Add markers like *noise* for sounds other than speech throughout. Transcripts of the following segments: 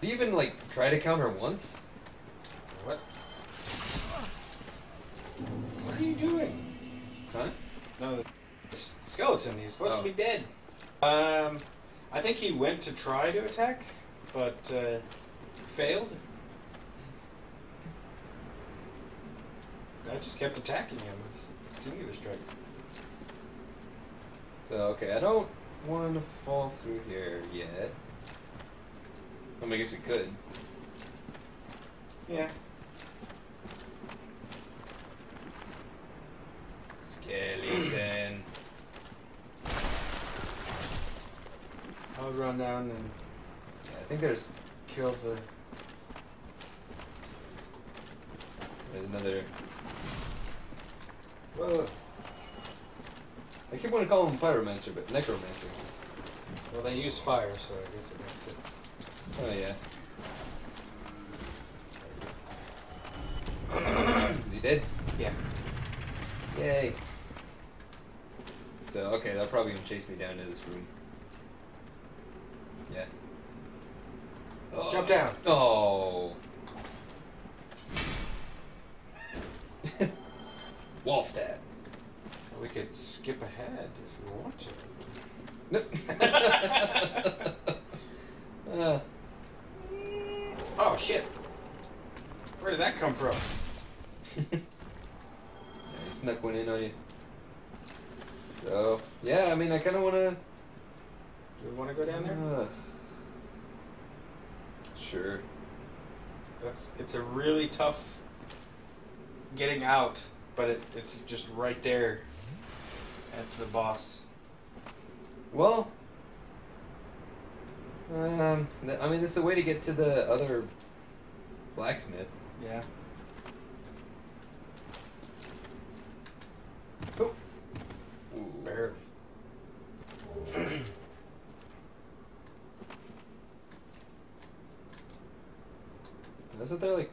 Do you even like try to counter once? What? What are you doing? Huh? No, the skeleton. He's supposed Oh. to be dead. Um, I think he went to try to attack, but uh, failed. I just kept attacking him with singular strikes. So okay, I don't want to fall through here yet. I mean, I guess we could. Yeah. Skeleton. *coughs* I'll run down and Yeah, I think there's kill the. there's another. Well, I keep wanting to call him pyromancer, but necromancer. well, they use fire, so I guess it makes sense. Oh yeah. *coughs* Is he dead? Yeah. Yay. So okay, they'll probably even chase me down to this room. Yeah. Oh. Jump down. Oh. *laughs* Wall stab. We could skip ahead if we want to. *laughs* *laughs* uh, Oh shit! Where did that come from? *laughs* yeah, he snuck one in on you. So yeah, I mean, I kind of want to. Do we want to go down there? Uh, sure. That's it's a really tough getting out, but it, it's just right there at the boss. Well, um, th- I mean, this is the way to get to the other blacksmith. Yeah. Oh. Barely. *clears throat* Wasn't there like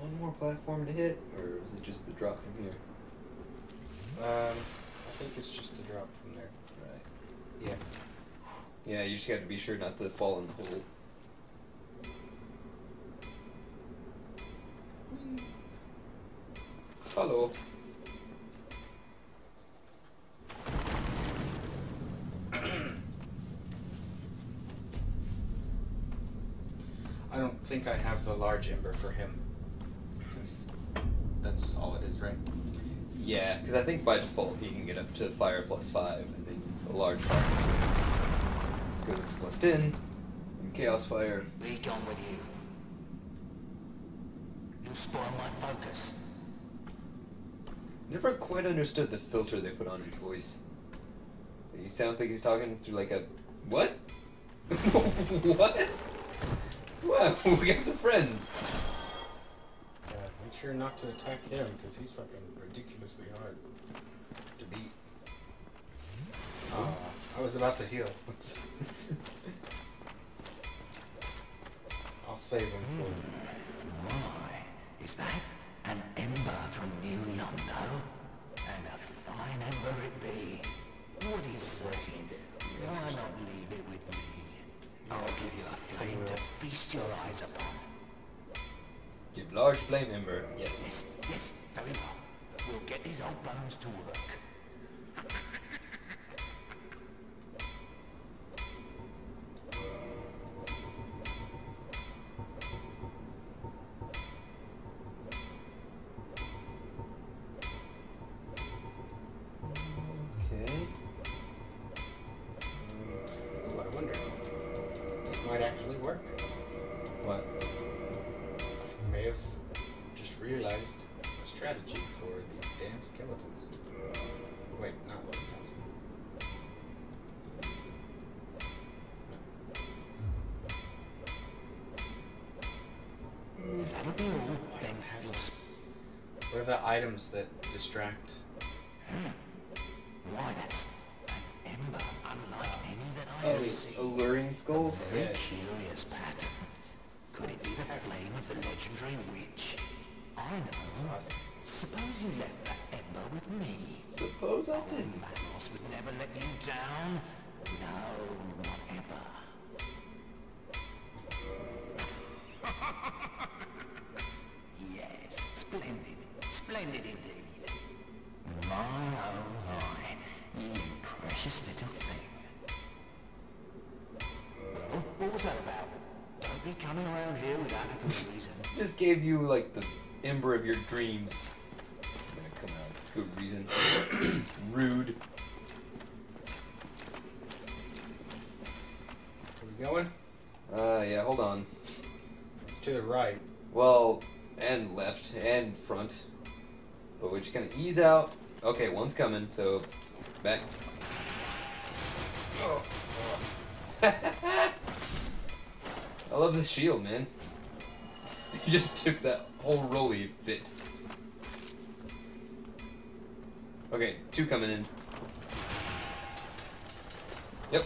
one more platform to hit, or was it just the drop from here? Um, I think it's just the drop from there. Right. Yeah. Yeah, you just got to be sure not to fall in the hole. Have the large ember for him. 'Cause that's all it is, right? Yeah, because I think by default he can get up to fire plus five, and then a large fire goes up to plus ten, and chaos fire. Be gone with you. You spoil my focus. Never quite understood the filter they put on his voice. He sounds like he's talking through like a what? *laughs* what? Wow, *laughs* we got some friends. Yeah. Make sure not to attack him because he's fucking ridiculously hard to beat. Ah, I was about to heal. *laughs* I'll save him for. Why? Is that an ember from New Londo? And a fine ember it be. What is certain? Why not leave it with me? I'll give you a flame to feast your eyes upon. Give large flame ember. Yes. Yes, yes, very well. We'll get these old bones to work. Actually work. What? I may have just realized a strategy for these damn skeletons. Wait, not skeletons. That would be all. Then we'll s- What are the items that distract? Skulls. Yeah. curious pattern. Could it be the flame of the legendary witch? I know. Suppose you left that ember with me. Suppose I did. Vamos would never let you down. No, gave you like the ember of your dreams. I'm gonna come out good reason. *clears throat* Rude. Are we going? Uh, yeah, hold on. It's to the right. Well, and left and front. But we're just gonna ease out. Okay, one's coming, so back. Oh. *laughs* I love this shield, man. You *laughs* just took that whole rolly fit. Okay, two coming in. Yep.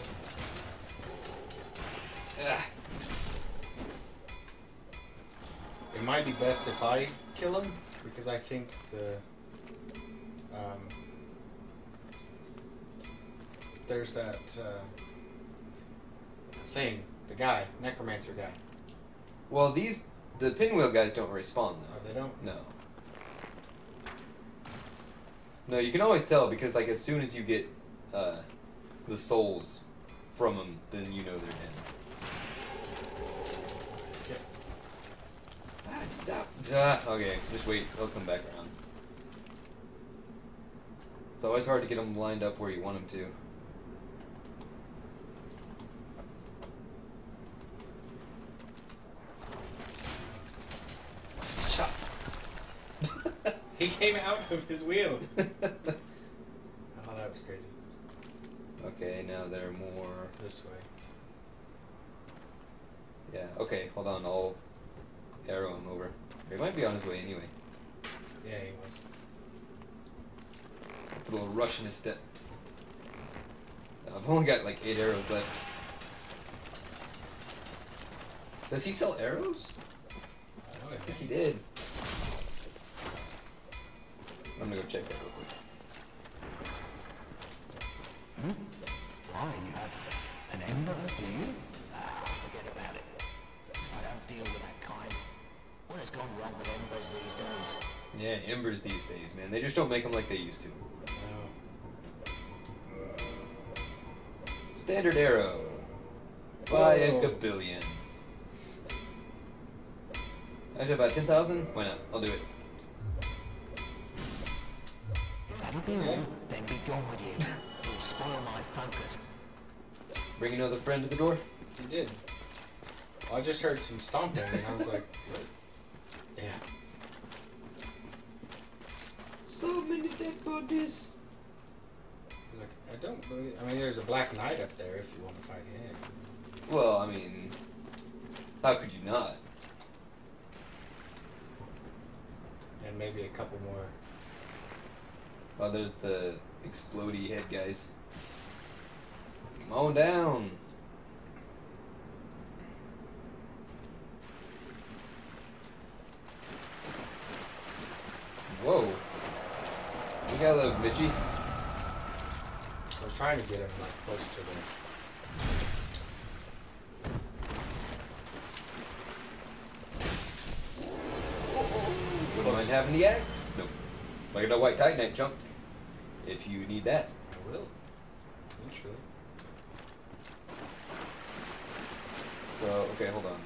Ah. It might be best if I kill him because I think the um, there's that uh, thing, the guy, necromancer guy. Well, these the pinwheel guys don't respawn Oh, though. they don't. No. No, you can always tell because like as soon as you get uh, the souls from them, then you know they're dead. Ah, stop. Ah, okay, just wait. They'll come back around. It's always hard to get them lined up where you want them to. He came out of his wheel. *laughs* Oh, that was crazy. okay, now they're more. This way. Yeah, okay, hold on, I'll arrow him over. He might be on his way anyway. Yeah, he was. Put a little rush in his step. I've only got like eight arrows left. Does he sell arrows? I don't know, I think he did. I'm gonna go check that real quick. Hmm? Why, you have an ember, do you? Ah, forget about it. I don't deal with that kind. What has gone wrong with embers these days? Yeah, embers these days, man. They just don't make them like they used to. Standard arrow. Buy a gabillion. Actually, about 10,000? Why not? I'll do it. If that'll be Okay. all, then be gone with you. You'll spoil my focus. Bring another friend to the door? He did. I just heard some stomping and I was like, what? Yeah. So many dead bodies. I was like, I don't believe. I mean, there's a black knight up there if you want to fight him. Well, I mean, how could you not? And maybe a couple more. Oh, there's the explodey head guys. Come on down. Whoa. We got a little bitchy. I was trying to get him like close to the. Wouldn't mind having the axe. Nope. Like a white titanite chunk. If you need that. I will. Eventually. So, okay, hold on.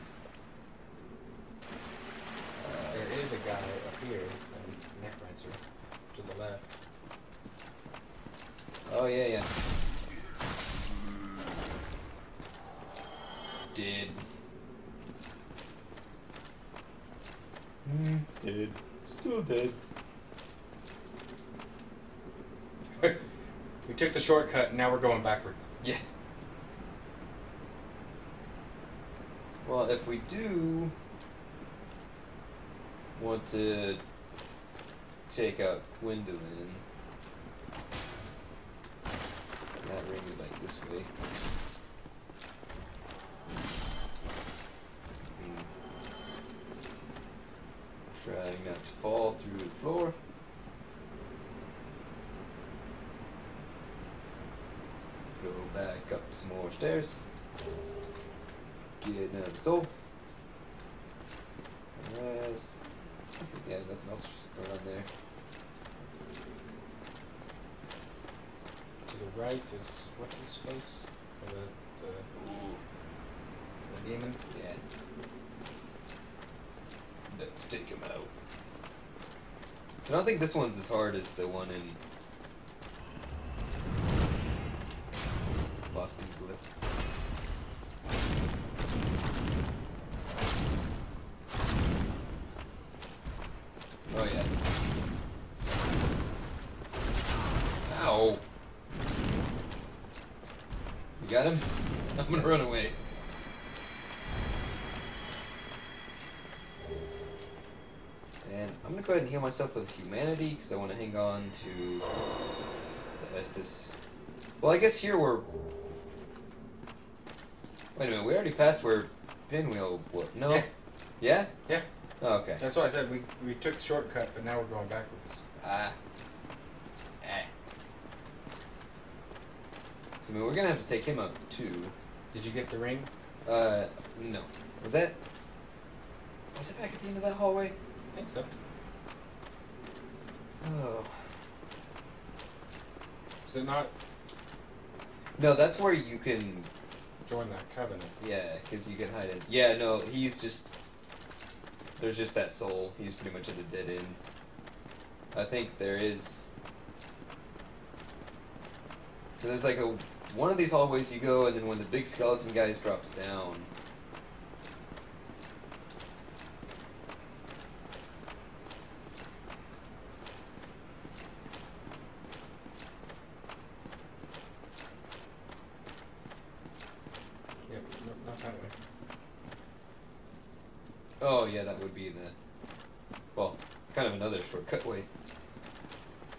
Uh, There is a guy up here, a necromancer, to the left. Oh yeah, yeah. Dead. Hmm, dead. Still dead. We took the shortcut now we're going backwards. Yeah. Well, if we do want to take out Gwyndolin, that ring is like this way. Hmm. Trying not to fall through the floor. Go back up some. Get another soul. Yes. Yeah, nothing else around there. To the right is what's his face? Or the the, the demon. Yeah. Let's take him out. I don't think this one's as hard as the one in heal myself with humanity because I want to hang on to the Estus. Well, I guess here we're. Wait a minute, we already passed where Pinwheel was. No. Yeah. Yeah? Yeah. Oh, okay. That's why I said we, we took the shortcut, but now we're going backwards. Ah. Eh. So, I mean, we're gonna have to take him up, too. Did you get the ring? Uh, no. Was that. Was it back at the end of that hallway? I think so. Oh. Is it not No, that's where you can join that covenant? Yeah, because you can hide it. Yeah, no, he's just. There's just that soul. He's pretty much at a dead end. I think there is. there's like a one of these hallways you go, and then when the big skeleton guys drops down. Yep, no, not that way. Oh yeah, that would be the. Well, kind of another shortcut way.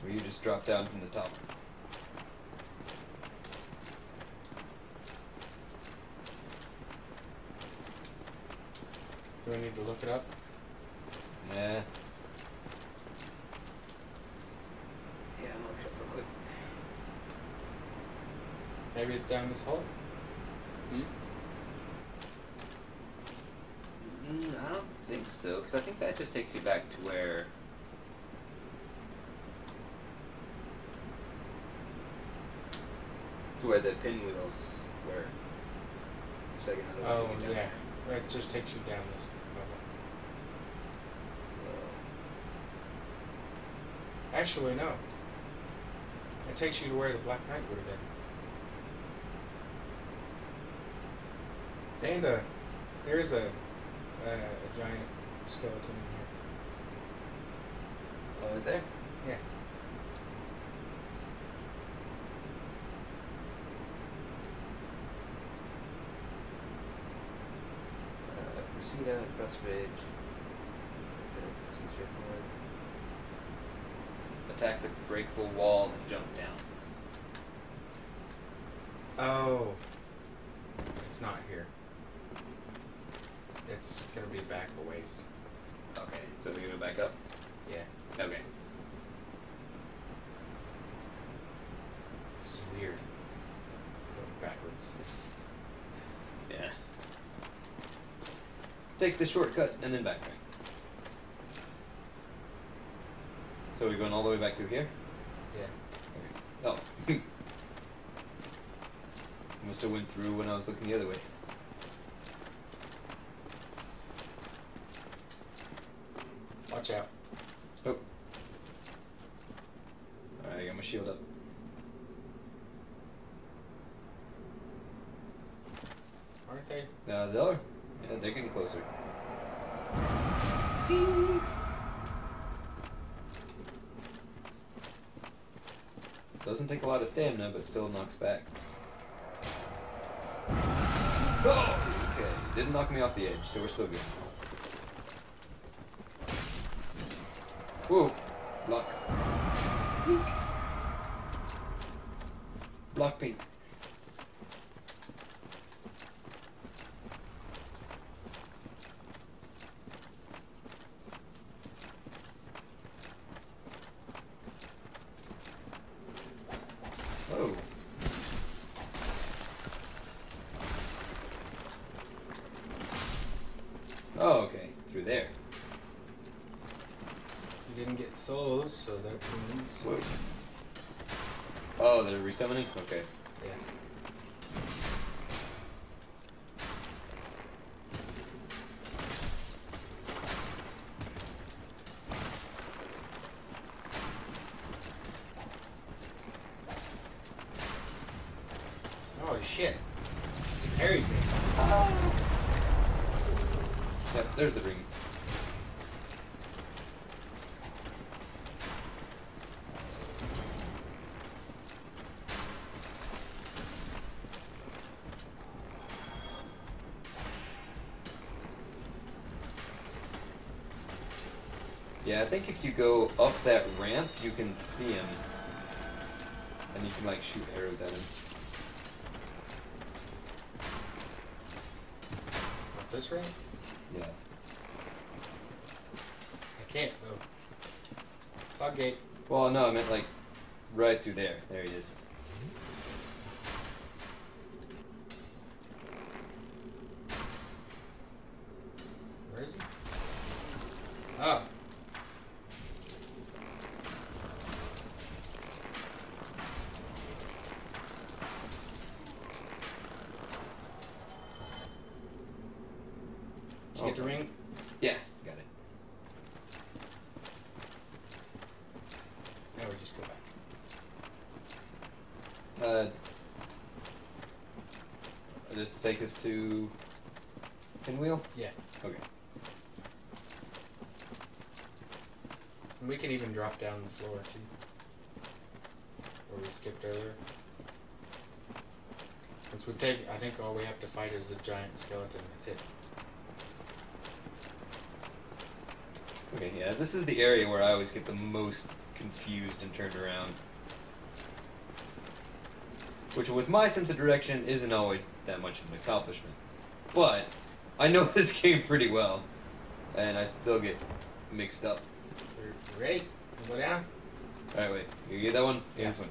Where you just drop down from the top. Do I need to look it up? Yeah. Yeah, I'm looking up real quick. Maybe it's down this hole. Hmm? Mm, I don't think so, because I think that just takes you back to where. To where the pinwheels were. There's like another Oh way yeah. there. It just takes you down this level. So, Actually, no. It takes you to where the Black Knight would have been. And uh, there is a, a a giant skeleton in here. oh, is there? Yeah. Proceed out across ridge. Proceed straightforward. Attack the breakable wall and jump down. Oh. It's not here. It's gonna be back a ways. Okay, so we go back up. Yeah. Okay. This is weird. Going backwards. Yeah. Take the shortcut and then backtrack. So we're going all the way back through here? Yeah. Oh. *laughs* Must have went through when I was looking the other way. Watch out. Oh. Alright, I got my shield up. Aren't they? Uh, the other? They're getting closer. Doesn't take a lot of stamina, but still knocks back. Oh! Okay, didn't knock me off the edge, so we're still good. Whoa! Block. Pink. Block pink. Oh. Oh, okay. Through there. You didn't get souls, so that means. Whoa. Oh, they're resummoning? Okay. Yeah. You can see him. And you can, like, shoot arrows at him. Up this ring? Yeah. I can't though. Fog gate. Well, no, I meant, like, right through there. There he is. Where is he? Oh. Did you get the Okay. ring? Yeah, got it. Now we just go back. Uh, just take us to Pinwheel? Yeah. Okay. And we can even drop down the floor too. Where we skipped earlier. Since we take, I think all we have to fight is a giant skeleton. That's it. Okay, yeah, this is the area where I always get the most confused and turned around. Which, with my sense of direction, isn't always that much of an accomplishment. But, I know *laughs* this game pretty well, and I still get mixed up. You ready? Go down. Alright, wait. You get that one? Yeah. This one.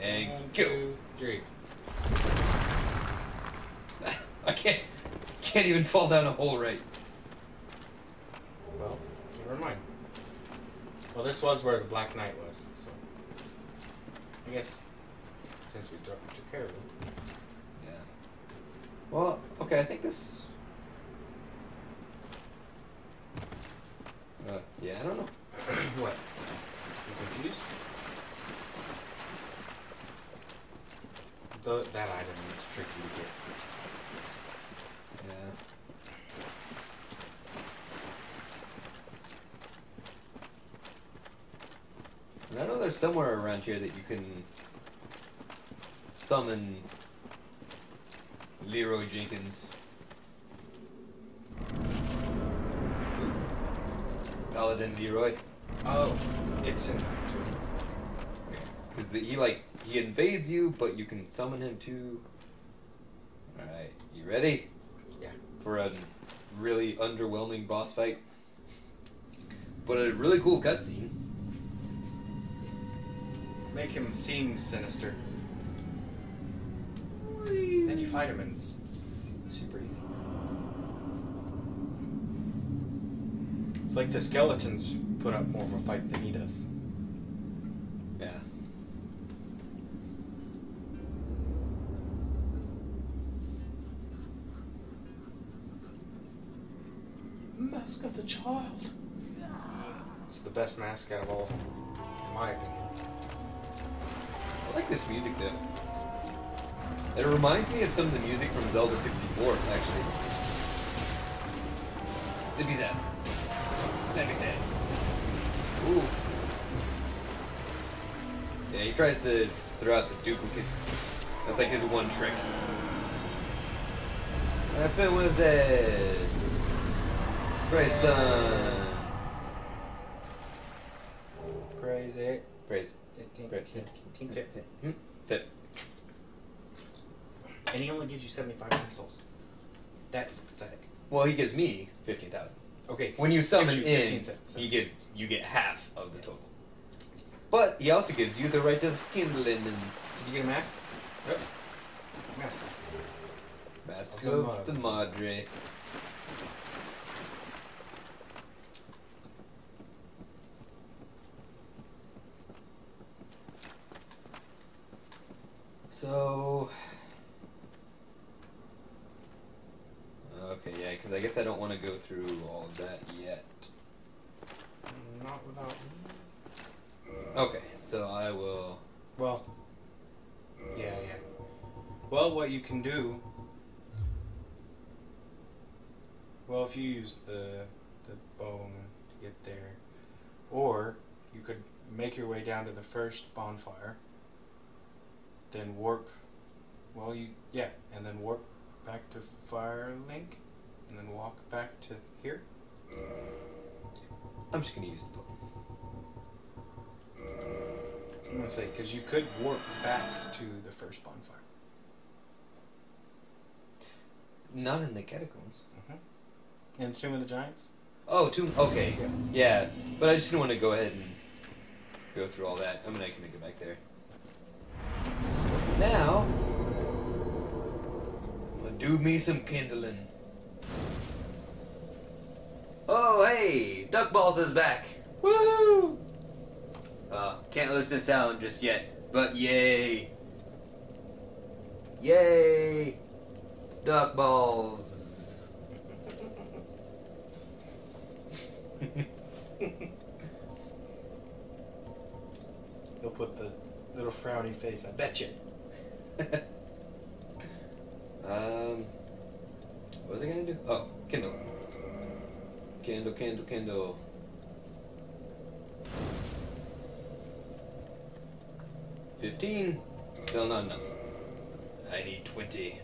And One, go! two, three. *laughs* I can't, can't even fall down a hole right. Well, never mind. Well, this was where the Black Knight was, so I guess since we took, took care of it. Well, okay, I think this. Uh, yeah, I don't know. *coughs* what? You confused? The, that item is tricky to get. Yeah. And I know there's somewhere around here that you can summon Leeroy Jenkins. Paladin Leeroy. Oh, it's in there too. Because he like he invades you, but you can summon him too. All right, you ready Yeah. for a really underwhelming boss fight? But a really cool cutscene. Make him seem sinister. Then you fight him and it's super easy. It's like the skeletons put up more of a fight than he does. Yeah. Mask of the Child. It's the best mask out of all in my opinion. I like this music though. It reminds me of some of the music from Zelda 64, actually. Zippy zap. Stabby stab. Ooh. Yeah, he tries to throw out the duplicates. That's like his one trick. If it was a Grayson. Praise it. Praise. Tink, tink, tink, tink. Hmm? Pip. And he only gives you 75 pesos. That is pathetic. Well, he gives me fifteen thousand. Okay. When you summon gives you in, 15 you get you get half of the total. But he also gives you the rite of kindling and Did you get a mask? Yep. Mask. Mask Of the of the Madre. So. Okay, yeah, because I guess I don't want to go through all of that yet. Not without me. Okay, so I will. Well. Yeah, yeah. Well, what you can do. Well, if you use the the bone to get there, or you could make your way down to the first bonfire, then warp. Well, you yeah, and then warp back to Firelink and then walk back to here. I'm just gonna use the bow. I'm gonna say because you could warp back to the first bonfire. Not in the catacombs. Mm-hmm. And Tomb of the Giants. Oh, tomb. Okay, yeah, but I just didn't want to go ahead and go through all that. I mean, I can make it back there. Now, I'm gonna do me some kindling. Oh, hey, Duck Balls is back. Woo! Uh, can't listen to sound just yet, but yay! Yay! Duck Balls. He'll put the little frowny face. I bet you. *laughs* um, what was I gonna do? Oh, Kindle. Kindle, Kindle, Kindle. Fifteen. Still not enough. I need twenty.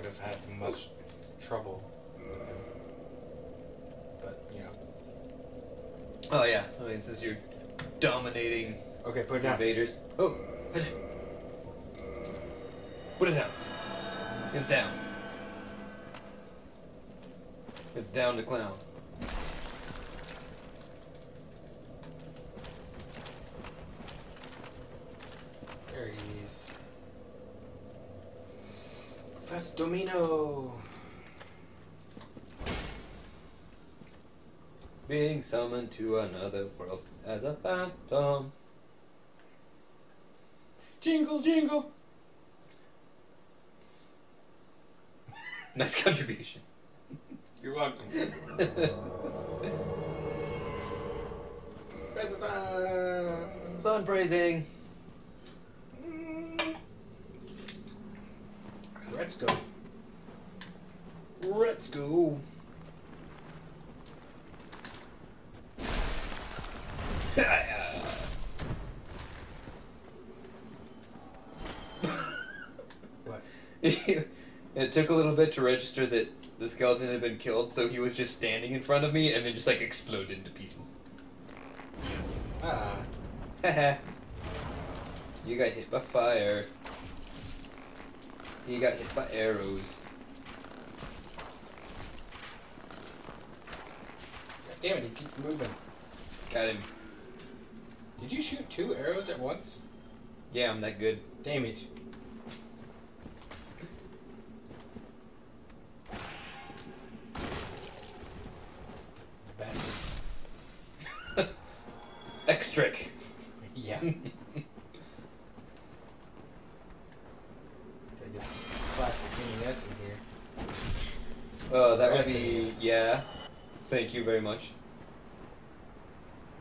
Would have had much trouble with him. But, you know. Oh yeah. I mean, since you're dominating Okay, put it down. invaders. Oh, put it. Put it down. It's down. It's down to clown. There he is. That's Domino. Being summoned to another world as a phantom. Jingle, jingle. *laughs* Nice contribution. You're welcome. *laughs* Sun praising. Let's go. Let's go. What? *laughs* it took a little bit to register that the skeleton had been killed, so he was just standing in front of me and then just like exploded into pieces. Ah. Haha. *laughs* you got hit by fire. You got hit by arrows. God damn it, he keeps moving. Got him. Did you shoot two arrows at once? Yeah, I'm that good. Damn it. Bastard. *laughs* Extric. *laughs* Yeah. Yeah. Thank you very much.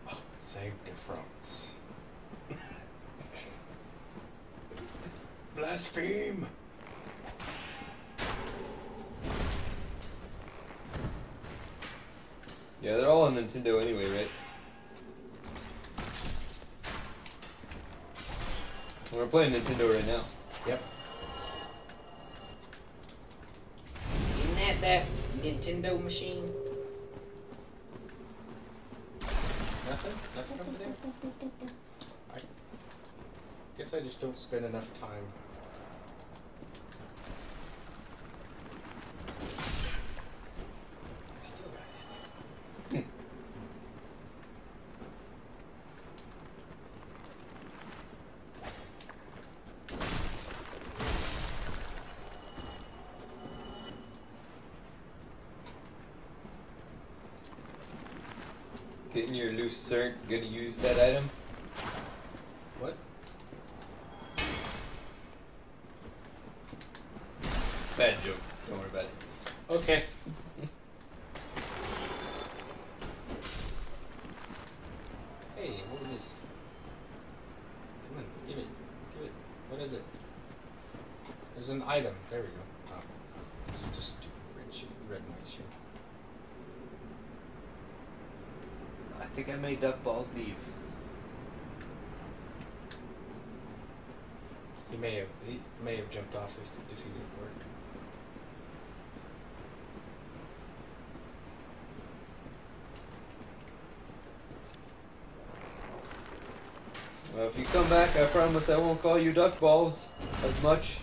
Oh, same difference. Blaspheme! Yeah, they're all on Nintendo anyway, right? We're playing Nintendo right now. Yep. Isn't that that Nintendo machine? Nothing? Nothing over there? I guess I just don't spend enough time. Use that item? What? Bad joke. Don't worry about it. Okay. *laughs* hey, what is this? Come on, give it. Give it. What is it? There's an item. There we go. Oh. It's just stupid red shoe. Red knight shoe. I think I made Duck Balls leave. He may have he may have jumped off if, if he's at work. Well, if you come back, I promise I won't call you Duck Balls as much.